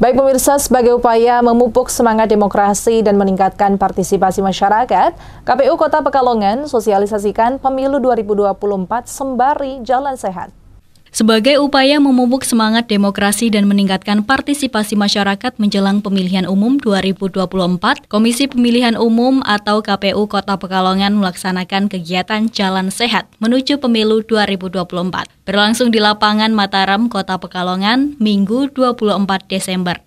Baik pemirsa, sebagai upaya memupuk semangat demokrasi dan meningkatkan partisipasi masyarakat, KPU Kota Pekalongan sosialisasikan pemilu 2024 sembari jalan sehat. Sebagai upaya memupuk semangat demokrasi dan meningkatkan partisipasi masyarakat menjelang pemilihan umum 2024, Komisi Pemilihan Umum atau KPU Kota Pekalongan melaksanakan kegiatan Jalan Sehat menuju pemilu 2024. Berlangsung di lapangan Mataram, Kota Pekalongan, Minggu 24 Desember.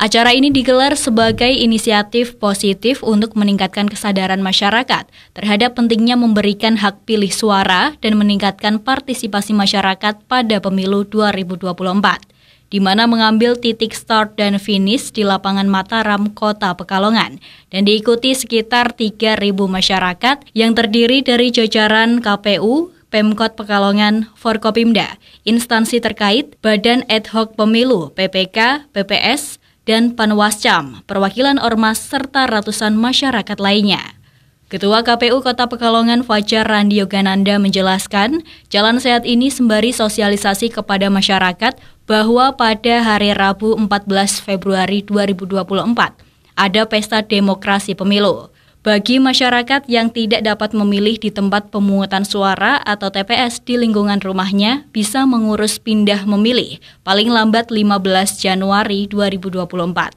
Acara ini digelar sebagai inisiatif positif untuk meningkatkan kesadaran masyarakat terhadap pentingnya memberikan hak pilih suara dan meningkatkan partisipasi masyarakat pada pemilu 2024 di mana mengambil titik start dan finish di lapangan Mataram, Kota Pekalongan, dan diikuti sekitar 3.000 masyarakat yang terdiri dari jajaran KPU, Pemkot Pekalongan, Forkopimda, instansi terkait, Badan Ad Hoc Pemilu, PPK, PPS, dan Panwascam, perwakilan Ormas, serta ratusan masyarakat lainnya. Ketua KPU Kota Pekalongan Fajar Randi Yogananda menjelaskan, jalan sehat ini sembari sosialisasi kepada masyarakat bahwa pada hari Rabu 14 Februari 2024 ada pesta demokrasi pemilu. Bagi masyarakat yang tidak dapat memilih di tempat pemungutan suara atau TPS di lingkungan rumahnya, bisa mengurus pindah memilih paling lambat 15 Januari 2024.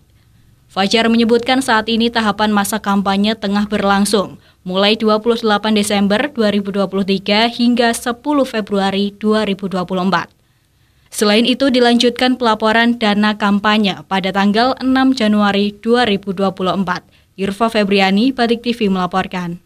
Fajar menyebutkan saat ini tahapan masa kampanye tengah berlangsung, mulai 28 Desember 2023 hingga 10 Februari 2024. Selain itu dilanjutkan pelaporan dana kampanye pada tanggal 6 Januari 2024 Irfa Febriani, Batik TV melaporkan.